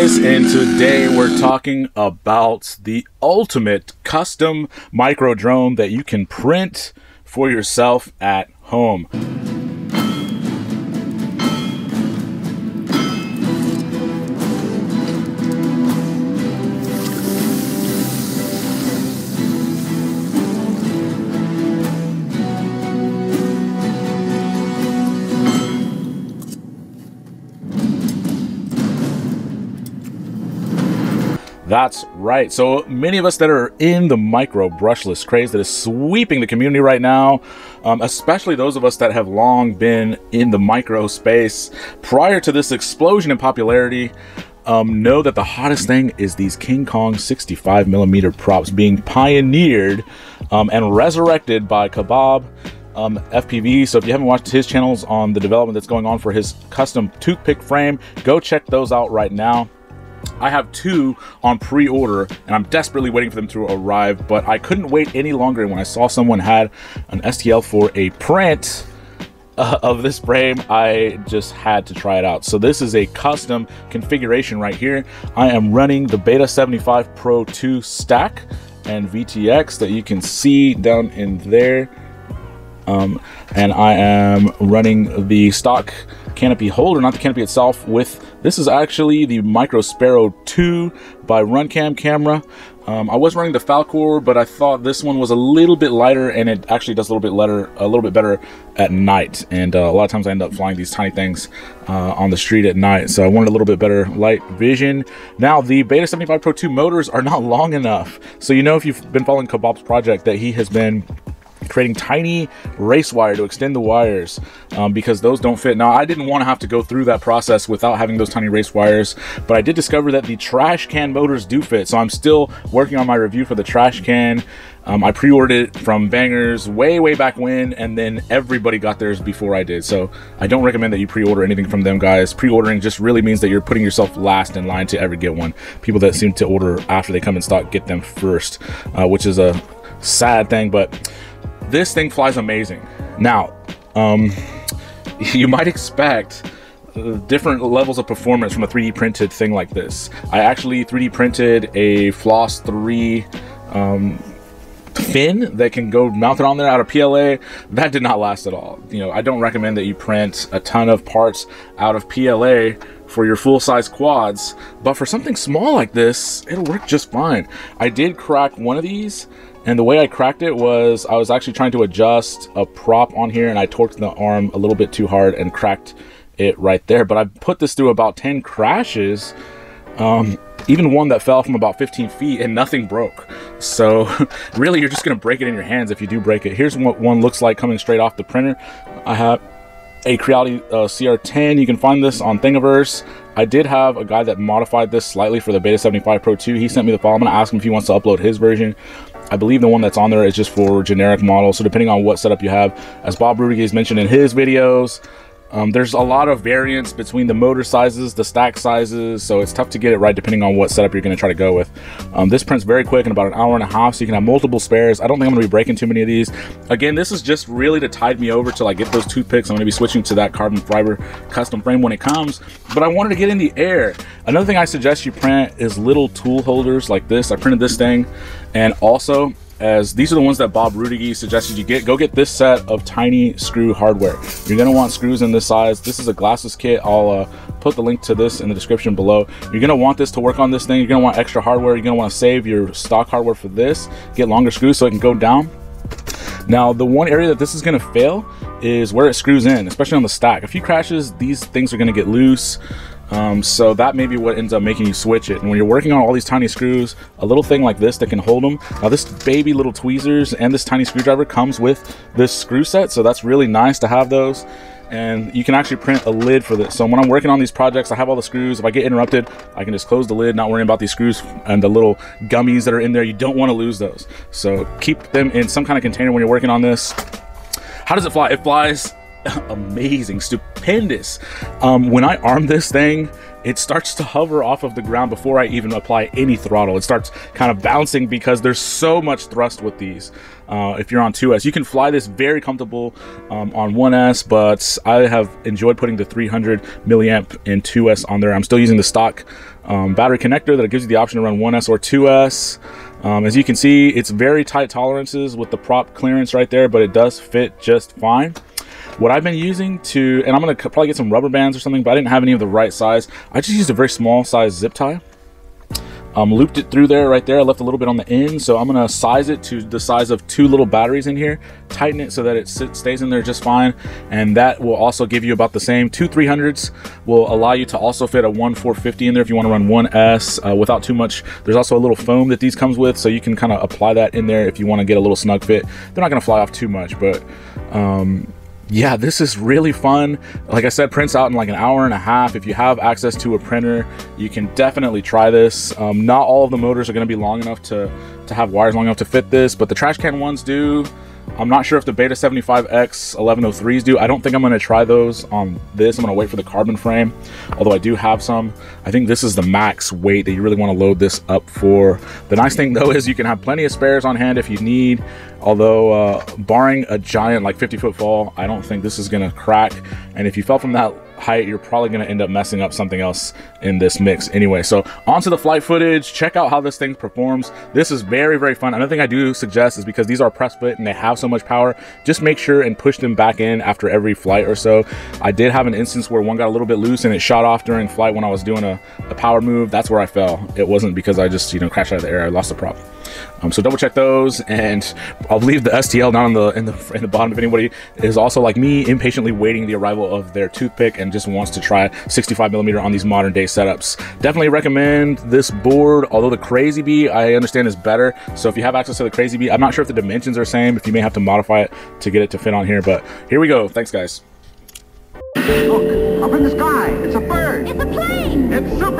guys, and today we're talking about the ultimate custom micro drone that you can print for yourself at home. That's right. So many of us that are in the micro brushless craze that is sweeping the community right now, um, especially those of us that have long been in the micro space prior to this explosion in popularity, um, know that the hottest thing is these King Kong 65 millimeter props being pioneered um, and resurrected by Kebab. Um, FPV. So if you haven't watched his channels on the development that's going on for his custom toothpick frame, go check those out right now. I have two on pre-order and I'm desperately waiting for them to arrive, but I couldn't wait any longer. And when I saw someone had an STL for a print uh, of this frame, I just had to try it out. So this is a custom configuration right here. I am running the Beta 75 Pro 2 stack and VTX that you can see down in there. Um, and I am running the stock canopy holder, not the canopy itself, with this is actually the Micro Sparrow 2 by Runcam camera. Um, I was running the Falkor, but I thought this one was a little bit lighter, and it actually does a little bit better, a little bit better at night. And uh, a lot of times I end up flying these tiny things uh, on the street at night, so I wanted a little bit better light vision. Now the Beta 75 Pro 2 motors are not long enough, so you know if you've been following Kebab's project that he has been creating tiny race wire to extend the wires um, because those don't fit. Now, I didn't want to have to go through that process without having those tiny race wires, but I did discover that the trash can motors do fit. So I'm still working on my review for the trash can. Um, I pre-ordered it from Bangers way, way back when, and then everybody got theirs before I did. So I don't recommend that you pre-order anything from them, guys. Pre-ordering just really means that you're putting yourself last in line to ever get one. People that seem to order after they come in stock get them first, uh, which is a sad thing, but this thing flies amazing. Now, um, you might expect uh, different levels of performance from a 3D printed thing like this. I actually 3D printed a Floss 3 um, fin that can go mounted on there out of PLA. That did not last at all. You know, I don't recommend that you print a ton of parts out of PLA for your full-size quads, but for something small like this, it'll work just fine. I did crack one of these and the way I cracked it was I was actually trying to adjust a prop on here and I torqued the arm a little bit too hard and cracked it right there. But I put this through about 10 crashes, um, even one that fell from about 15 feet and nothing broke. So really you're just gonna break it in your hands if you do break it. Here's what one looks like coming straight off the printer. I have a Creality uh, CR10. You can find this on Thingiverse. I did have a guy that modified this slightly for the Beta 75 Pro 2. He sent me the file. I'm going to ask him if he wants to upload his version. I believe the one that's on there is just for generic models. So depending on what setup you have, as Bob Rodriguez mentioned in his videos, um, there's a lot of variance between the motor sizes, the stack sizes, so it's tough to get it right depending on what setup you're going to try to go with. Um, this print's very quick in about an hour and a half, so you can have multiple spares. I don't think I'm going to be breaking too many of these. Again, this is just really to tide me over till I get those toothpicks. I'm going to be switching to that carbon fiber custom frame when it comes, but I wanted to get in the air. Another thing I suggest you print is little tool holders like this. I printed this thing, and also as these are the ones that Bob Roogi suggested you get. Go get this set of tiny screw hardware. You're gonna want screws in this size. This is a glasses kit. I'll uh, put the link to this in the description below. You're gonna want this to work on this thing. You're gonna want extra hardware. You're gonna wanna save your stock hardware for this. Get longer screws so it can go down. Now, the one area that this is gonna fail is where it screws in, especially on the stack. A few crashes, these things are gonna get loose. Um, so that may be what ends up making you switch it. And when you're working on all these tiny screws, a little thing like this that can hold them. Now this baby little tweezers and this tiny screwdriver comes with this screw set. So that's really nice to have those. And you can actually print a lid for this. So when I'm working on these projects, I have all the screws. If I get interrupted, I can just close the lid, not worrying about these screws and the little gummies that are in there. You don't want to lose those. So keep them in some kind of container when you're working on this. How does it fly? It flies amazing, stupendous. Um, when I arm this thing, it starts to hover off of the ground before I even apply any throttle. It starts kind of bouncing because there's so much thrust with these. Uh, if you're on 2S, you can fly this very comfortable um, on 1S, but I have enjoyed putting the 300 milliamp in 2S on there. I'm still using the stock um, battery connector that gives you the option to run 1S or 2S. Um, as you can see, it's very tight tolerances with the prop clearance right there, but it does fit just fine. What I've been using to, and I'm going to probably get some rubber bands or something, but I didn't have any of the right size. I just used a very small size zip tie. Um, looped it through there right there. I left a little bit on the end, so I'm gonna size it to the size of two little batteries in here. Tighten it so that it sits, stays in there just fine, and that will also give you about the same. Two 300s will allow you to also fit a one 450 in there if you want to run one S uh, without too much. There's also a little foam that these comes with, so you can kind of apply that in there if you want to get a little snug fit. They're not gonna fly off too much, but um, yeah, this is really fun. Like I said, prints out in like an hour and a half. If you have access to a printer, you can definitely try this. Um, not all of the motors are going to be long enough to, to have wires long enough to fit this, but the trash can ones do. I'm not sure if the Beta 75X 1103s do. I don't think I'm going to try those on this. I'm going to wait for the carbon frame, although I do have some. I think this is the max weight that you really want to load this up for. The nice thing though is you can have plenty of spares on hand if you need, although uh, barring a giant like 50 foot fall, I don't think this is going to crack. And if you fell from that height, you're probably going to end up messing up something else in this mix anyway. So onto the flight footage, check out how this thing performs. This is very, very fun. Another thing I do suggest is because these are press fit and they have so much power, just make sure and push them back in after every flight or so. I did have an instance where one got a little bit loose and it shot off during flight when I was doing a, a power move. That's where I fell. It wasn't because I just, you know, crashed out of the air. I lost the prop. Um, so double check those, and I'll leave the STL down in the in the in the bottom if anybody is also like me, impatiently waiting the arrival of their toothpick and just wants to try 65 millimeter on these modern day setups. Definitely recommend this board. Although the Crazy Bee I understand is better, so if you have access to the Crazy Bee, I'm not sure if the dimensions are the same. If you may have to modify it to get it to fit on here, but here we go. Thanks, guys. Look, up in the sky, it's a bird. It's a plane. It's super.